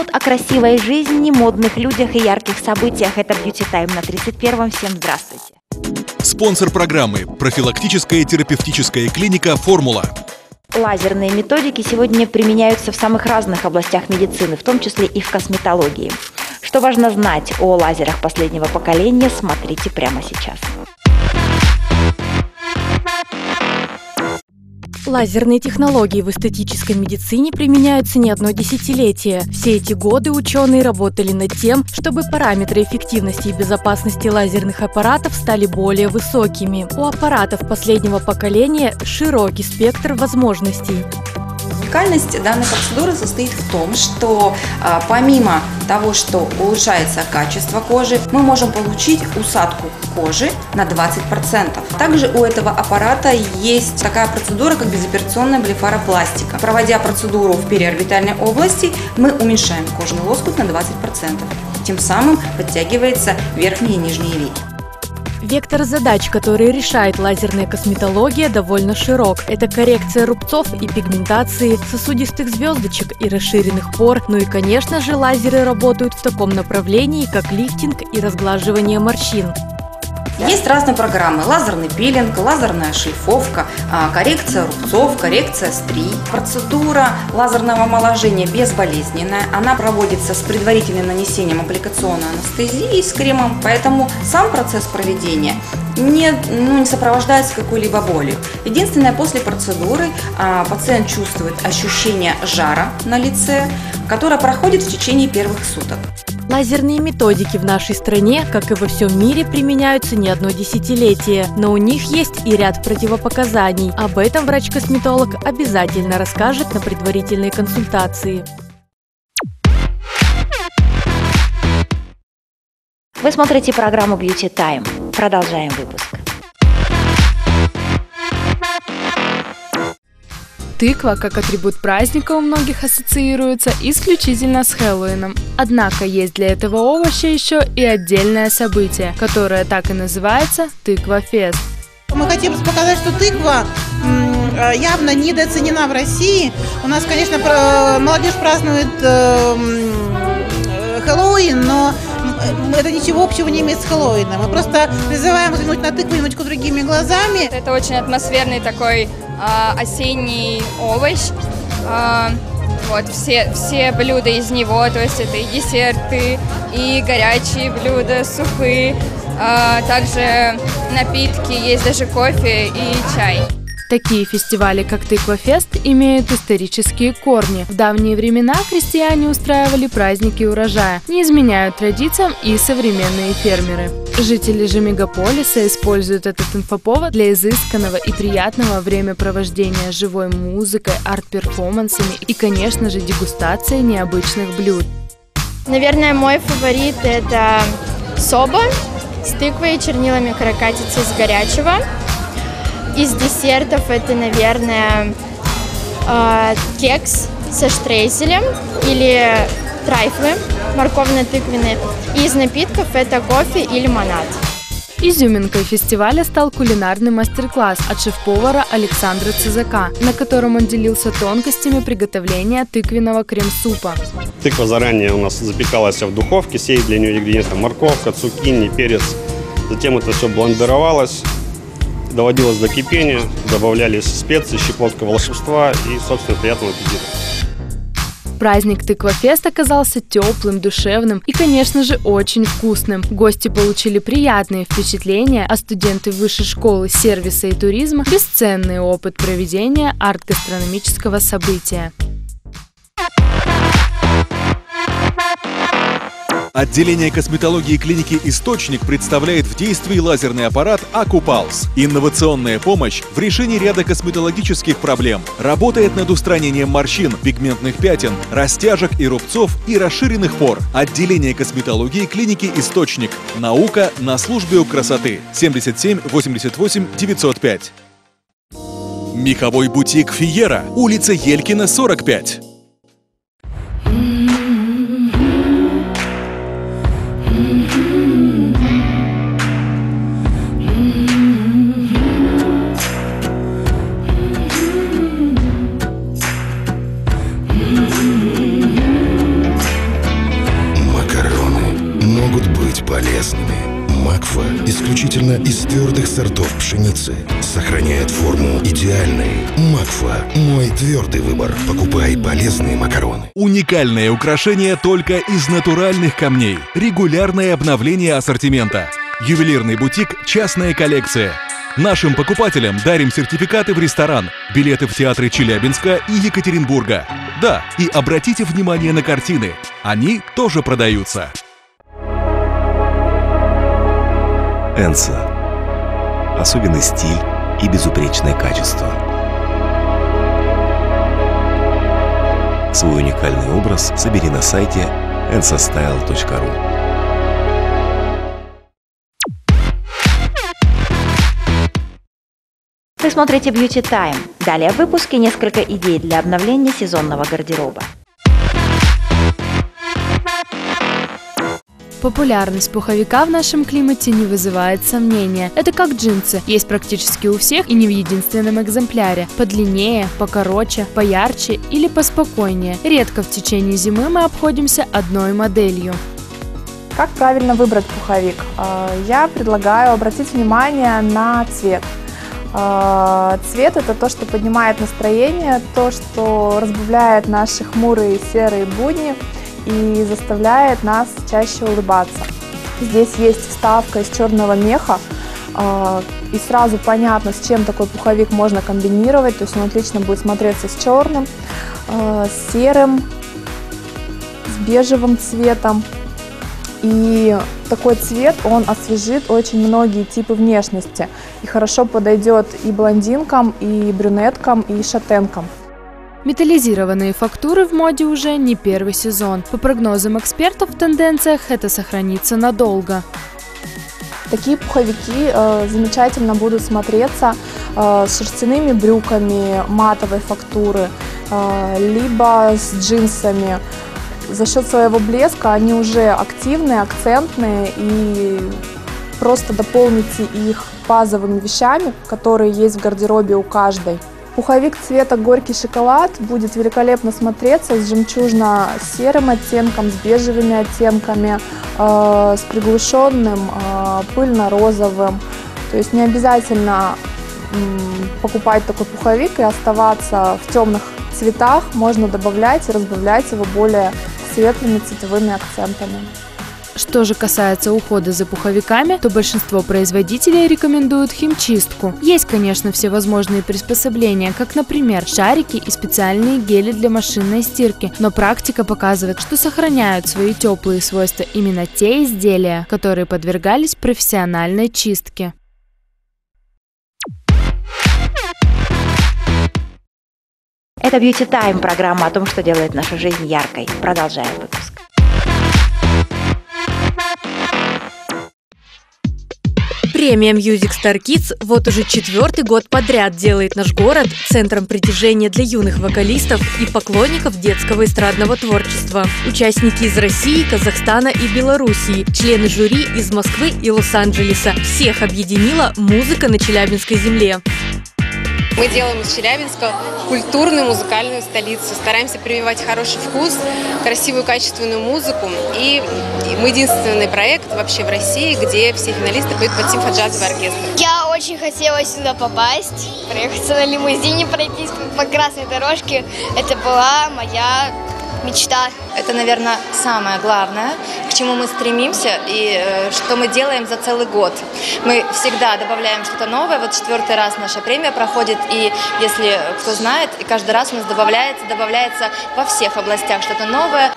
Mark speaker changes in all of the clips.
Speaker 1: 20 минут о красивой жизни, модных людях и ярких событиях. Это Beauty Time на 31-м. Всем здравствуйте.
Speaker 2: Спонсор программы – профилактическая терапевтическая клиника «Формула».
Speaker 1: Лазерные методики сегодня применяются в самых разных областях медицины, в том числе и в косметологии. Что важно знать о лазерах последнего поколения, смотрите прямо сейчас.
Speaker 3: Лазерные технологии в эстетической медицине применяются не одно десятилетие. Все эти годы ученые работали над тем, чтобы параметры эффективности и безопасности лазерных аппаратов стали более высокими. У аппаратов последнего поколения широкий спектр возможностей.
Speaker 4: Уникальность данной процедуры состоит в том, что а, помимо того, что улучшается качество кожи, мы можем получить усадку кожи на 20%. Также у этого аппарата есть такая процедура, как безоперационная блефаропластика. Проводя процедуру в периорбитальной области, мы уменьшаем кожный лоскут на 20%. Тем самым подтягивается верхние и нижние веки.
Speaker 3: Вектор задач, которые решает лазерная косметология, довольно широк. Это коррекция рубцов и пигментации, сосудистых звездочек и расширенных пор. Ну и, конечно же, лазеры работают в таком направлении, как лифтинг и разглаживание морщин.
Speaker 4: Есть разные программы. Лазерный пилинг, лазерная шлифовка, а, коррекция рубцов, коррекция стрий. Процедура лазерного омоложения безболезненная. Она проводится с предварительным нанесением аппликационной анестезии с кремом, поэтому сам процесс проведения не, ну, не сопровождается какой-либо болью. Единственное, после процедуры а, пациент чувствует ощущение жара на лице, которое проходит в течение первых суток.
Speaker 3: Лазерные методики в нашей стране, как и во всем мире, применяются не одно десятилетие, но у них есть и ряд противопоказаний. Об этом врач-косметолог обязательно расскажет на предварительной консультации.
Speaker 1: Вы смотрите программу Beauty Time. Продолжаем выпуск.
Speaker 5: Тыква как атрибут праздника у многих ассоциируется исключительно с Хэллоуином. Однако есть для этого овоща еще и отдельное событие, которое так и называется Тыква-фест.
Speaker 6: Мы хотим показать, что тыква э, явно недооценена в России. У нас, конечно, молодежь празднует э, э, Хэллоуин, но это ничего общего не имеет с Хэллоуином. Мы просто призываем взглянуть на тыкву немножечко другими глазами.
Speaker 7: Это очень атмосферный такой э, осенний овощ. Э, вот, все, все блюда из него, то есть это и десерты, и горячие блюда, супы, э, также напитки, есть даже кофе и чай.
Speaker 5: Такие фестивали, как Тыква-фест, имеют исторические корни. В давние времена крестьяне устраивали праздники урожая, не изменяют традициям и современные фермеры. Жители же мегаполиса используют этот инфоповод для изысканного и приятного времяпровождения живой музыкой, арт-перформансами и, конечно же, дегустацией необычных блюд.
Speaker 8: Наверное, мой фаворит – это соба с тыквой и чернилами каракатицы из горячего – из десертов это, наверное, э, кекс со штрейзелем или трайфлы морковно-тыквенные. И из напитков это кофе и лимонад.
Speaker 5: Изюминкой фестиваля стал кулинарный мастер-класс от шеф-повара Александра Цизака, на котором он делился тонкостями приготовления тыквенного крем-супа.
Speaker 9: Тыква заранее у нас запекалась в духовке, сеять для нее ингредиенты морковка, цукини, перец. Затем это все блендеровалось, доводилось до кипения, добавлялись специи, щепотка волшебства и, собственно, приятного аппетита.
Speaker 5: Праздник Тыквафест оказался теплым, душевным и, конечно же, очень вкусным. Гости получили приятные впечатления, а студенты Высшей школы сервиса и туризма – бесценный опыт проведения арт-гастрономического события.
Speaker 2: Отделение косметологии клиники «Источник» представляет в действии лазерный аппарат «Акупалс». Инновационная помощь в решении ряда косметологических проблем. Работает над устранением морщин, пигментных пятен, растяжек и рубцов и расширенных пор. Отделение косметологии клиники «Источник». Наука на службе у красоты. 77 88 905. Меховой бутик «Фиера», улица Елькина, 45.
Speaker 10: Пшеницы. Сохраняет форму идеальной. Макфа – мой твердый выбор. Покупай полезные макароны.
Speaker 2: Уникальное украшение только из натуральных камней. Регулярное обновление ассортимента. Ювелирный бутик «Частная коллекция». Нашим покупателям дарим сертификаты в ресторан, билеты в театры Челябинска и Екатеринбурга. Да, и обратите внимание на картины. Они тоже продаются.
Speaker 11: Энса. Особенный стиль и безупречное качество. Свой уникальный образ собери на сайте ensastyle.ru
Speaker 1: Вы смотрите Beauty Time. Далее в выпуске несколько идей для обновления сезонного гардероба.
Speaker 5: Популярность пуховика в нашем климате не вызывает сомнения. Это как джинсы. Есть практически у всех и не в единственном экземпляре. Подлиннее, покороче, поярче или поспокойнее. Редко в течение зимы мы обходимся одной моделью.
Speaker 12: Как правильно выбрать пуховик? А, я предлагаю обратить внимание на цвет. А, цвет – это то, что поднимает настроение, то, что разбавляет наши хмурые серые будни и заставляет нас чаще улыбаться. Здесь есть вставка из черного меха, а, и сразу понятно, с чем такой пуховик можно комбинировать, то есть он отлично будет смотреться с черным, а, с серым, с бежевым цветом. И такой цвет, он освежит очень многие типы внешности и хорошо подойдет и блондинкам, и брюнеткам, и шатенкам.
Speaker 5: Металлизированные фактуры в моде уже не первый сезон. По прогнозам экспертов в тенденциях это сохранится надолго.
Speaker 12: Такие пуховики э, замечательно будут смотреться э, с шерстяными брюками матовой фактуры, э, либо с джинсами за счет своего блеска они уже активные, акцентные и просто дополните их базовыми вещами, которые есть в гардеробе у каждой. Пуховик цвета горький шоколад будет великолепно смотреться с жемчужно-серым оттенком, с бежевыми оттенками, э, с приглушенным э, пыльно-розовым. То есть не обязательно э, покупать такой пуховик и оставаться в темных цветах. Можно добавлять и разбавлять его более светлыми цветовыми акцентами.
Speaker 5: Что же касается ухода за пуховиками, то большинство производителей рекомендуют химчистку. Есть, конечно, всевозможные приспособления, как, например, шарики и специальные гели для машинной стирки, но практика показывает, что сохраняют свои теплые свойства именно те изделия, которые подвергались профессиональной чистке.
Speaker 1: Это Beauty Time, программа о том, что делает нашу жизнь яркой. Продолжаем выпуск.
Speaker 3: Премия Music Star Kids вот уже четвертый год подряд делает наш город центром притяжения для юных вокалистов и поклонников детского эстрадного творчества. Участники из России, Казахстана и Белоруссии, члены жюри из Москвы и Лос-Анджелеса. Всех объединила музыка на Челябинской земле.
Speaker 13: Мы делаем из Челябинска культурную музыкальную столицу. Стараемся прививать хороший вкус, красивую качественную музыку. И мы единственный проект вообще в России, где все финалисты поют под симфоджазовый оркестр.
Speaker 14: Я очень хотела сюда попасть, проехаться на лимузине, пройтись по красной дорожке. Это была моя мечта.
Speaker 4: Это, наверное, самое главное, к чему мы стремимся и э, что мы делаем за целый год. Мы всегда добавляем что-то новое. Вот четвертый раз наша премия проходит, и если кто знает, и каждый раз у нас добавляется, добавляется во всех областях что-то новое.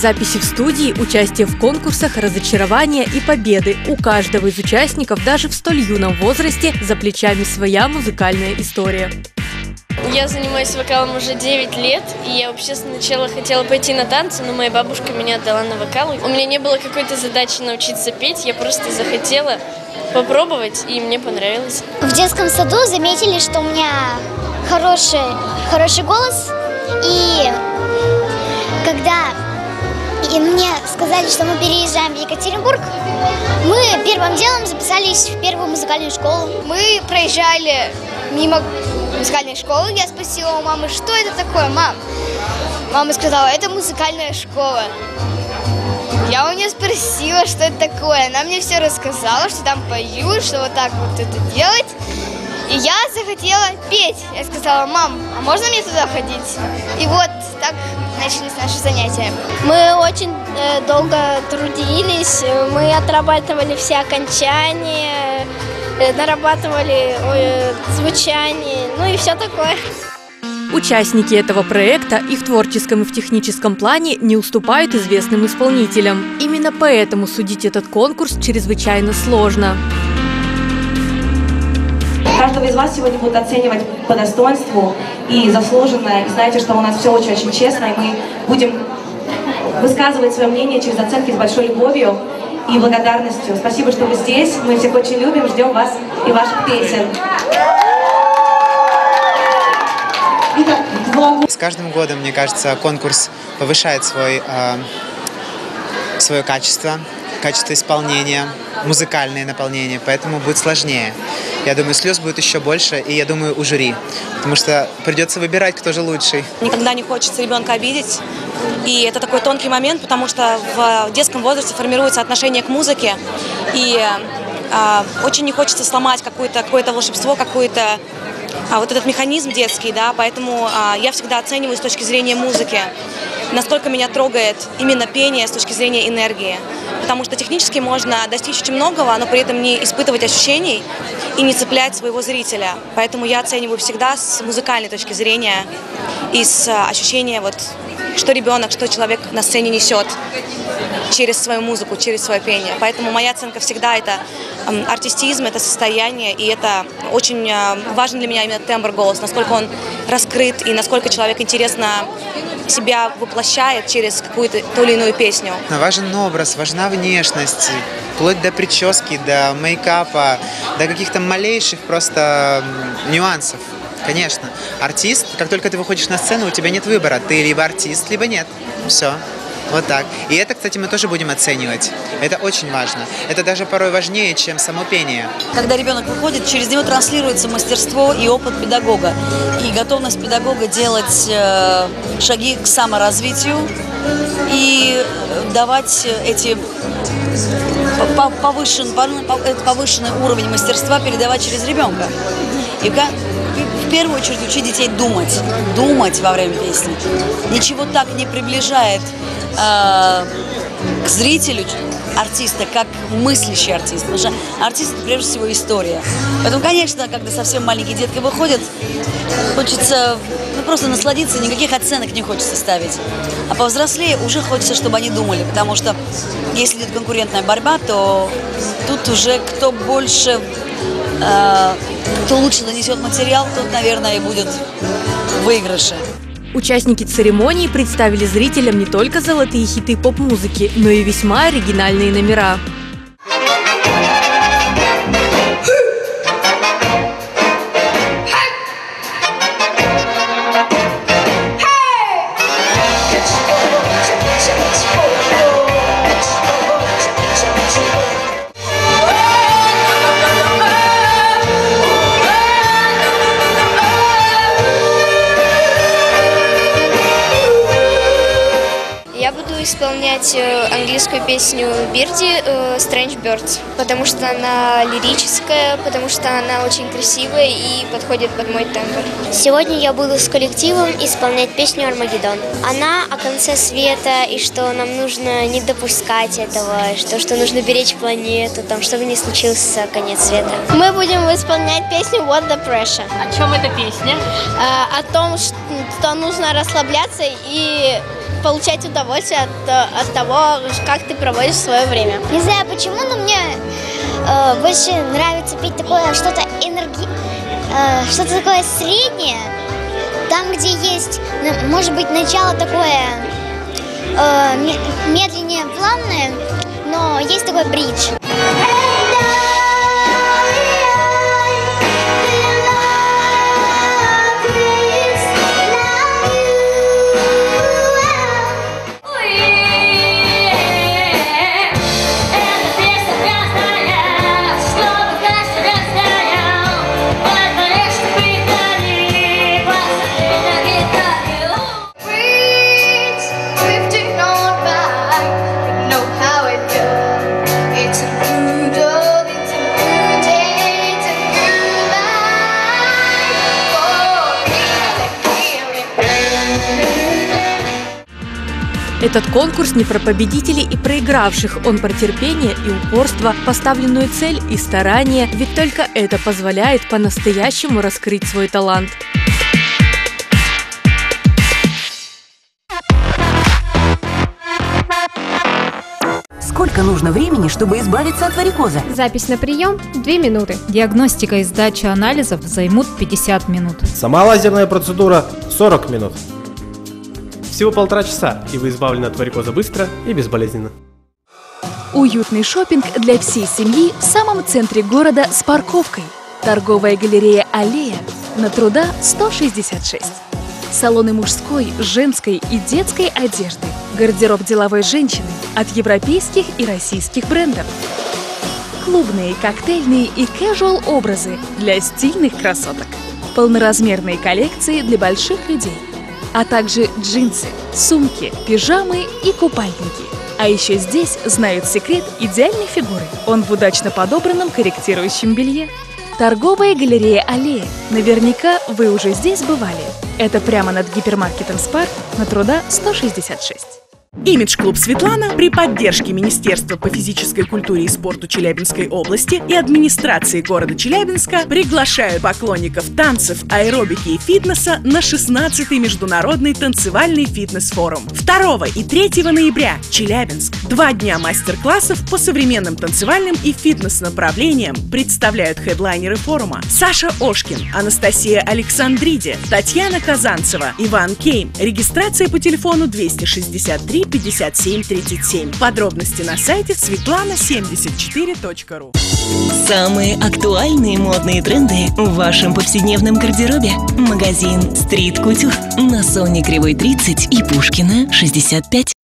Speaker 3: Записи в студии, участие в конкурсах, разочарования и победы. У каждого из участников даже в столь юном возрасте за плечами своя музыкальная история.
Speaker 15: Я занимаюсь вокалом уже 9 лет, и я вообще сначала хотела пойти на танцы, но моя бабушка меня отдала на вокал. У меня не было какой-то задачи научиться петь, я просто захотела попробовать, и мне понравилось.
Speaker 14: В детском саду заметили, что у меня хороший, хороший голос, и когда и мне сказали, что мы переезжаем в Екатеринбург, мы первым делом записались в первую музыкальную школу. Мы проезжали мимо музыкальной школы, я спросила у мамы, что это такое, мам? Мама сказала, это музыкальная школа. Я у нее спросила, что это такое. Она мне все рассказала, что там поют, что вот так вот это делать. И я захотела петь. Я сказала, мам, а можно мне туда ходить? И вот так начались наши занятия.
Speaker 16: Мы очень э, долго трудились, мы отрабатывали все окончания, э, нарабатывали э, звучание, ну и все такое.
Speaker 3: Участники этого проекта и в творческом, и в техническом плане не уступают известным исполнителям. Именно поэтому судить этот конкурс чрезвычайно сложно.
Speaker 17: Каждого из вас сегодня будут оценивать по достоинству и заслуженно. И знаете, что у нас все очень-очень честно, и мы будем высказывать свое мнение через оценки с большой любовью и благодарностью. Спасибо, что вы здесь. Мы всех очень любим, ждем вас и ваших песен.
Speaker 18: С каждым годом, мне кажется, конкурс повышает свой, э, свое качество, качество исполнения, музыкальное наполнение, поэтому будет сложнее. Я думаю, слез будет еще больше, и я думаю, у жюри, потому что придется выбирать, кто же лучший.
Speaker 19: Никогда не хочется ребенка обидеть, и это такой тонкий момент, потому что в детском возрасте формируется отношение к музыке, и э, очень не хочется сломать какое-то какое волшебство, какое-то а, вот этот механизм детский, да, поэтому а, я всегда оцениваю с точки зрения музыки, насколько меня трогает именно пение с точки зрения энергии. Потому что технически можно достичь очень многого, но при этом не испытывать ощущений и не цеплять своего зрителя. Поэтому я оцениваю всегда с музыкальной точки зрения и с а, ощущения вот что ребенок, что человек на сцене несет через свою музыку, через свое пение. Поэтому моя оценка всегда это артистизм, это состояние, и это очень а, важен для меня именно тембр голос, насколько он раскрыт и насколько человек интересно себя воплощает через какую-то ту или иную песню.
Speaker 18: Важен образ, важна внешность, вплоть до прически, до мейкапа, до каких-то малейших просто нюансов. Конечно. Артист, как только ты выходишь на сцену, у тебя нет выбора. Ты либо артист, либо нет. Все. Вот так. И это, кстати, мы тоже будем оценивать. Это очень важно. Это даже порой важнее, чем само пение.
Speaker 20: Когда ребенок выходит, через него транслируется мастерство и опыт педагога. И готовность педагога делать э, шаги к саморазвитию и давать эти повышен, повышенный уровень мастерства передавать через ребенка. И в первую очередь учить детей думать. Думать во время песни. Ничего так не приближает э, к зрителю артиста, как мыслящий артист. Потому что артист это прежде всего история. Поэтому, конечно, когда совсем маленькие детки выходят, хочется ну, просто насладиться, никаких оценок не хочется ставить. А повзрослее уже хочется, чтобы они думали, потому что если идет конкурентная борьба, то тут уже кто больше э, кто лучше нанесет материал, тот, наверное, и будет выигрыше.
Speaker 3: Участники церемонии представили зрителям не только золотые хиты поп-музыки, но и весьма оригинальные номера.
Speaker 21: Исполнять э, английскую песню Бирди э, «Strange Birds», потому что она лирическая, потому что она очень красивая и подходит под мой тембр.
Speaker 22: Сегодня я буду с коллективом исполнять песню «Армагеддон». Она о конце света и что нам нужно не допускать этого, что, что нужно беречь планету, там, чтобы не случился конец света.
Speaker 16: Мы будем исполнять песню «What the Pressure».
Speaker 3: О чем эта песня?
Speaker 16: Э, о том, что нужно расслабляться и получать удовольствие от, от того, как ты проводишь свое время.
Speaker 14: Не знаю почему, но мне э, больше нравится петь такое что-то энерги... Э, что-то такое среднее, там, где есть, может быть, начало такое э, медленнее, плавное, но есть такой бридж.
Speaker 7: Этот конкурс не про победителей и проигравших, он про терпение и упорство, поставленную цель и старание, ведь только это позволяет по-настоящему раскрыть свой талант.
Speaker 14: Сколько нужно времени, чтобы избавиться от варикоза?
Speaker 23: Запись на прием – 2 минуты.
Speaker 24: Диагностика и сдача анализов займут 50 минут.
Speaker 25: Сама лазерная процедура – 40 минут. Всего полтора часа, и вы избавлены от варикоза быстро и безболезненно.
Speaker 7: Уютный шопинг для всей семьи в самом центре города с парковкой. Торговая галерея «Аллея» на труда 166. Салоны мужской, женской и детской одежды. Гардероб деловой женщины от европейских и российских брендов. Клубные, коктейльные и casual образы для стильных красоток. Полноразмерные коллекции для больших людей. А также джинсы, сумки, пижамы и купальники. А еще здесь знают секрет идеальной фигуры. Он в удачно подобранном корректирующем белье. Торговая галерея «Аллея». Наверняка вы уже здесь бывали. Это прямо над гипермаркетом «Спар» на труда 166.
Speaker 26: Имидж-клуб «Светлана» при поддержке Министерства по физической культуре и спорту Челябинской области и администрации города Челябинска приглашают поклонников танцев, аэробики и фитнеса на 16-й международный танцевальный фитнес-форум. 2 и 3 ноября Челябинск. Два дня мастер-классов по современным танцевальным и фитнес-направлениям представляют хедлайнеры форума Саша Ошкин, Анастасия Александриди, Татьяна Казанцева, Иван Кейм. Регистрация по телефону 263 57 37. Подробности на сайте светлана74.ру
Speaker 27: Самые актуальные модные тренды в вашем повседневном гардеробе. Магазин Street Couture на Соне Кривой 30 и Пушкина 65.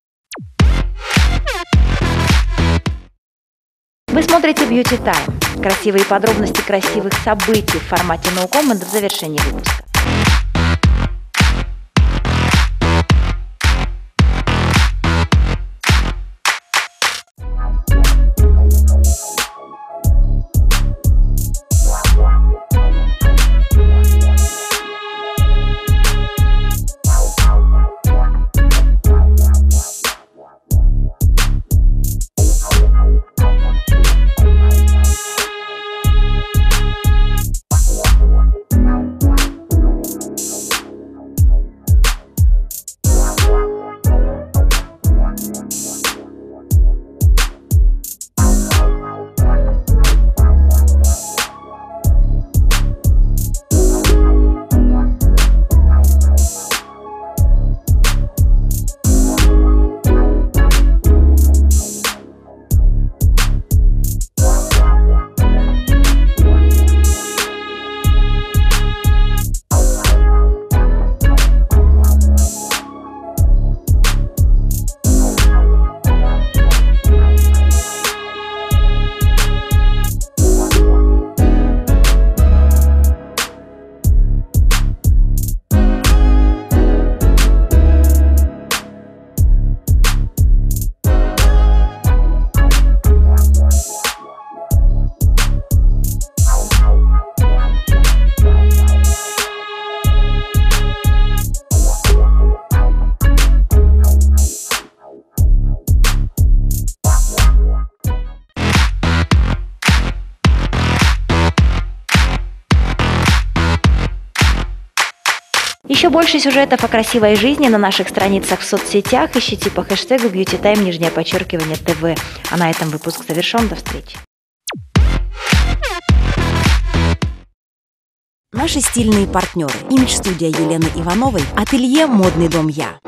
Speaker 1: Вы смотрите Beauty Time. Красивые подробности красивых событий в формате No Comment в завершении выпуска. Больше сюжетов о красивой жизни на наших страницах в соцсетях ищите по хэштегу BeautyTime, нижнее подчеркивание ТВ. А на этом выпуск завершен. До встречи.
Speaker 14: Наши стильные партнеры. Имидж-студия Елены Ивановой. Ателье «Модный дом Я».